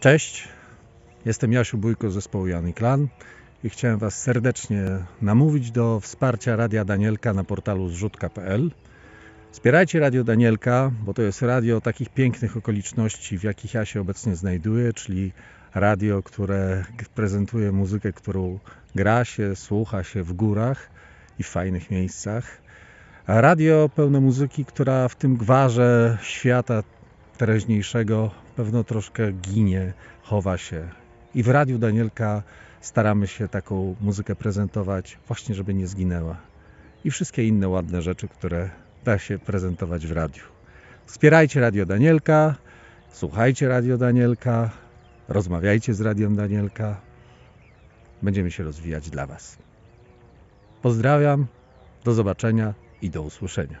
Cześć, jestem Jasiu Bójko z zespołu Jan i Klan i chciałem Was serdecznie namówić do wsparcia Radia Danielka na portalu zrzutka.pl. Wspierajcie Radio Danielka, bo to jest radio takich pięknych okoliczności, w jakich ja się obecnie znajduję, czyli radio, które prezentuje muzykę, którą gra się, słucha się w górach i w fajnych miejscach. Radio pełne muzyki, która w tym gwarze świata teraźniejszego pewno troszkę ginie, chowa się. I w Radiu Danielka staramy się taką muzykę prezentować właśnie, żeby nie zginęła. I wszystkie inne ładne rzeczy, które da się prezentować w radiu. Wspierajcie Radio Danielka, słuchajcie Radio Danielka, rozmawiajcie z Radiem Danielka. Będziemy się rozwijać dla Was. Pozdrawiam, do zobaczenia i do usłyszenia.